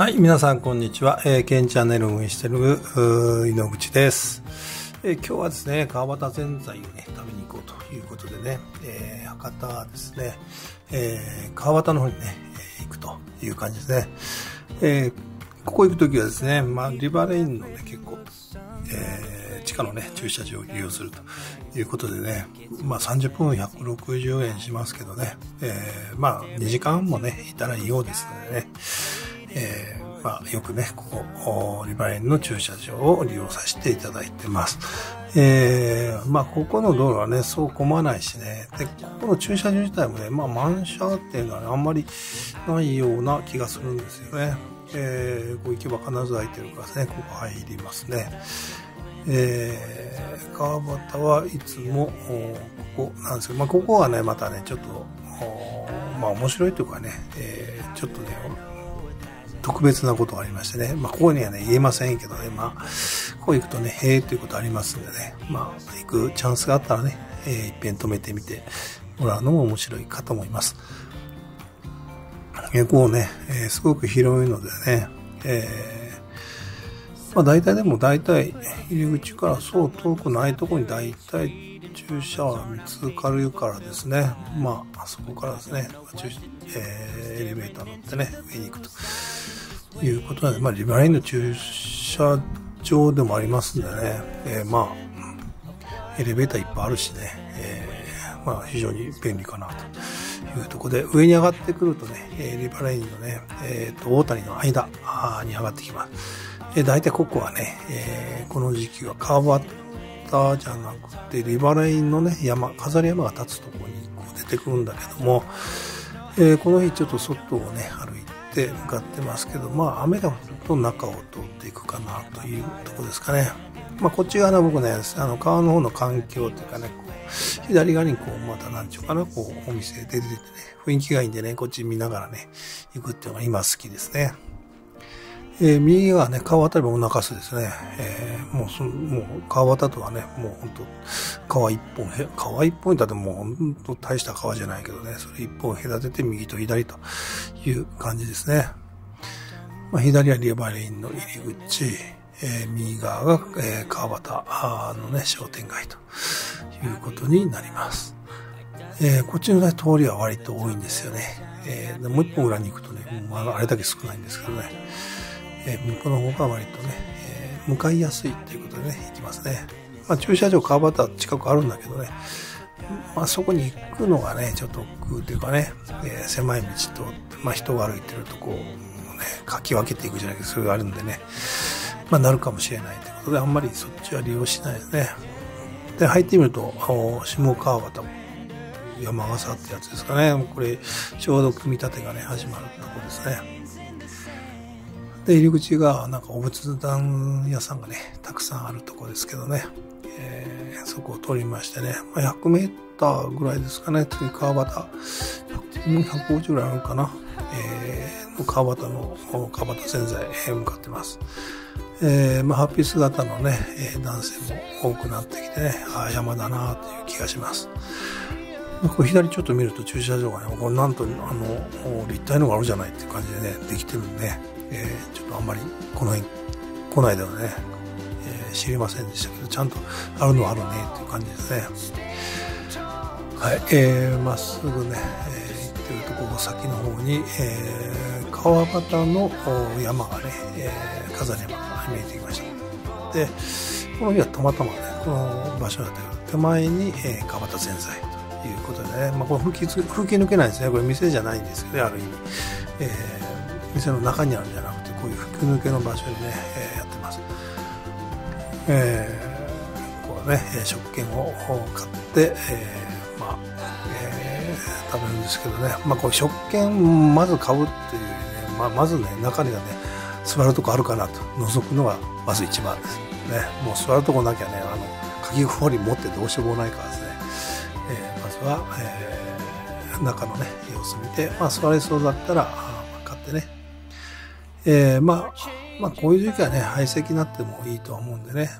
はい、皆さんこんにちは。えー、ケンチャンネルを運営している井ノ口です。えー、今日はですね、川端ぜんざいをね、食べに行こうということでね、えー、博多ですね、えー、川端の方にね、行くという感じですね。えー、ここ行くときはですね、まあ、リバレインのね、結構、えー、地下のね、駐車場を利用するということでね、まあ、30分160円しますけどね、えー、まあ、2時間もね、いたらいいようですのでね、え、まあ、よくね、ここ、リバインの駐車場を利用させていただいてます。えー、まあ、ここの道路はね、そう混まないしね、で、ここの駐車場自体もね、まあ、満車っていうのはね、あんまりないような気がするんですよね。えー、ここ行けば必ず空いてるからですね、ここ入りますね。えー、川端はいつも、ここなんですけど、まあ、ここはね、またね、ちょっと、まあ面白いというかね、えー、ちょっとね、特別なことがありましてね、まあ、ここにはね、言えませんけどね、まあ、ここ行くとね、へえということありますんでね、まあ、行くチャンスがあったらね、えー、いっぺん止めてみてもらうのも面白いかと思います。えー、こうね、えー、すごく広いのでね、えー、まあ大体でも大体入り口からそう遠くないとこに大体駐車は見つかるからですね、まあそこからですね、えー、エレベーター乗ってね、上に行くと。いうことなんで、まあ、リバレインの駐車場でもありますんでね、えー、まあ、エレベーターいっぱいあるしね、えー、まあ、非常に便利かなというところで、上に上がってくるとね、えリバレインのね、えっ、ー、と、大谷の間に上がってきます。えー、大体ここはね、えー、この時期は川端じゃなくて、リバレインのね、山、飾り山が立つところにこう出てくるんだけども、えー、この日ちょっと外をね、歩いて向かってますけど、まあ雨が降ると中を通っていくかなというとこですかね。まあこっち側の僕ね、あの川の方の環境というかね、こう左側にこう、またなんちゅうかな、こうお店出ててね、雰囲気がいいんでね、こっち見ながらね、行くっていうのが今好きですね。えー、右側ね、川渡りもお腹すですね。えー、もうそ、もう川渡とはね、もう本当川一本、川一本だってもう本当大した川じゃないけどね、それ一本隔てて右と左という感じですね。まあ、左はリバレインの入り口、えー、右側が、えー、川端のね、商店街ということになります。えー、こっちの、ね、通りは割と多いんですよね。えー、もう一本裏に行くとね、まあ、あれだけ少ないんですけどね。えー、向こうの方が割とね、えー、向かいやすいっていうことでね、行きますね。まあ、駐車場川端近くあるんだけどね、まあ、そこに行くのがね、ちょっと億というかね、えー、狭い道と、まあ、人が歩いてるとこをね、かき分けていくじゃないけど、それがあるんでね、まあ、なるかもしれないということで、あんまりそっちは利用しないですね。で、入ってみると、下川端山笠ってやつですかね。これ、ちょうど組み立てがね、始まるとこですね。で、入り口がなんかお仏壇屋さんがね、たくさんあるとこですけどね、えー、そこを通りましてね、まあ、100メーターぐらいですかね、次川端、150ぐらいあるかな、えー、の川端の、川端洗剤へ向かってます。えー、まあ、ハッピー姿のね、え、男性も多くなってきてね、ああ、山だなという気がします。これ左ちょっと見ると駐車場がね、これなんと、あの、立体のがあるじゃないっていう感じでね、できてるんで、えー、ちょっとあんまりこの辺来ないではね、えー、知りませんでしたけど、ちゃんとあるのはあるねっていう感じですね。はい、えー、まっすぐね、えー、行ってるところ先の方に、えー、川端の山がね、えー、飾り山が見えてきました。で、この日はたまたまね、この場所だったけど、手前に、えー、川端洗剤ということでね、まあ、これ吹き吹き抜けないですね。これ店じゃないんですけどね、ある意味。えー店の中にあるんじゃなくてこういう吹き抜けの場所にね、えー、やってます、えー、こうね食券を買って、えー、まあ、えー、食べるんですけどね。まあこう食券まず買うっていうね、まあ、まずね中にはね座るとこあるかなと覗くのがまず一番ですね。もう座るとこなきゃねあのかき氷持ってどうしようもないからですね、えー、まずは、えー、中のね様子見て、まあ、座れそうだったら買ってね。えー、まあ、まあ、こういう時期はね、排斥になってもいいとは思うんでね、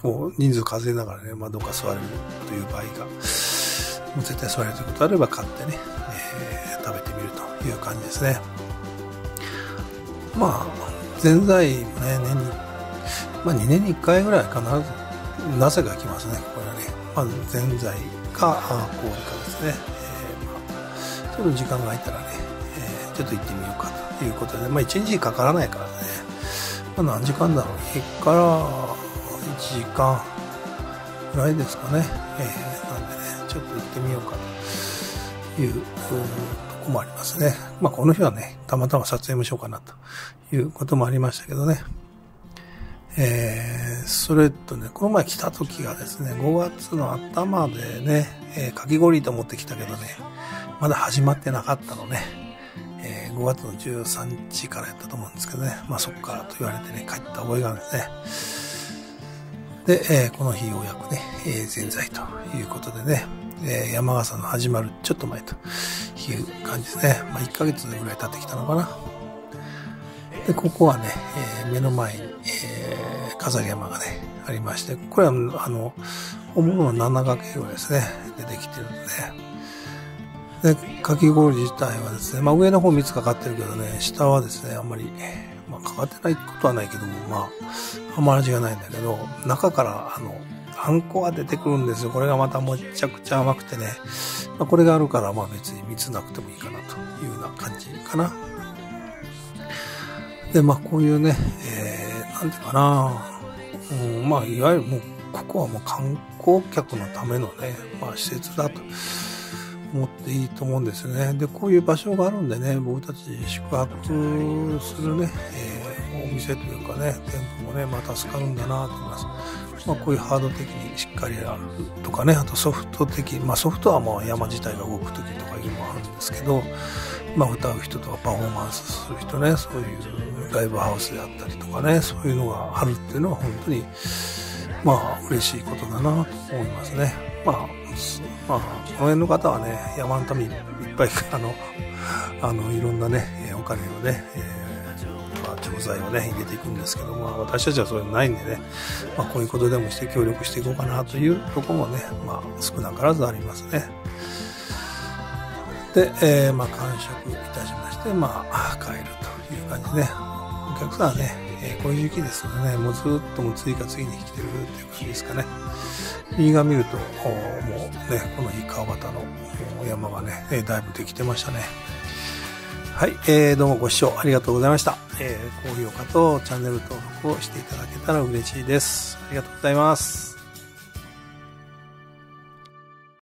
こう、人数数えながらね、まあ、どっか座れるという場合が、もう絶対座れるということあれば買ってね、えー、食べてみるという感じですね。まあ、ぜんざいもね、年に、まあ2年に1回ぐらい必ず、なぜか来ますね、これはね。まず、ぜんざいか、あ氷かですね。えー、まあ、ちょっと時間が空いたらね、えー、ちょっと行ってみようかとということで、まあ1日かからないからね、まあ何時間だろう、家から1時間ぐらいですかね。えー、なんでね、ちょっと行ってみようかというと、こもありますね。まあ、この日はね、たまたま撮影もしようかなということもありましたけどね。えー、それとね、この前来た時がですね、5月の頭でね、えー、かき氷と思ってきたけどね、まだ始まってなかったのね、えー、5月の13日からやったと思うんですけどね、まあそこからと言われてね、帰った覚えがあるんですね。で、えー、この日ようやくね、えー、ぜんざいということでね、えー、山笠の始まるちょっと前という感じですね。まあ、1ヶ月ぐらい経ってきたのかな。で、ここはね、え、目の前に、え、飾り山がね、ありまして、これは、あの、本物の7掛け声ですね、でできてるんでね、で、かき氷自体はですね、まあ上の方3つかかってるけどね、下はですね、あんまり、まあかかってないことはないけども、まあ、あんま味がないんだけど、中から、あの、あんこが出てくるんですよ。これがまためちゃくちゃ甘くてね。まあ、これがあるから、まあ別に蜜なくてもいいかなというような感じかな。で、まあこういうね、えー、なんていうかな、うん、まあいわゆるもう、ここはもう観光客のためのね、まあ施設だと思っていいと思うんですよね。で、こういう場所があるんでね、僕たち宿泊するね、えー、お店というかね、店舗もね、まあ助かるんだなと思います。まあ、こういうハード的にしっかりあるとかね、あとソフト的、まあソフトはまあ山自体が動く時とかにもあるんですけど、まあ歌う人とかパフォーマンスする人ね、そういうライブハウスであったりとかね、そういうのがあるっていうのは本当に、まあ嬉しいことだなと思いますね。まあ、まあ、この辺の方はね、山のためにいっぱい、あの、あの、いろんなね、お金をね、えー調剤をね、入れていくんですけども、私たちはそれないんでね、まあ、こういうことでもして協力していこうかなというとこもね、まあ、少なからずありますね。で、えー、まあ、完食いたしまして、まあ、帰るという感じでね、お客さんはね、えー、こういう時期ですのでね、もうずっともう次か次に来てるっていう感じですかね。右側見ると、もうね、この日川端の山がね、だいぶできてましたね。はい、えー、どうもご視聴ありがとうございました。えー、高評価とチャンネル登録をしていただけたら嬉しいです。ありがとうございます。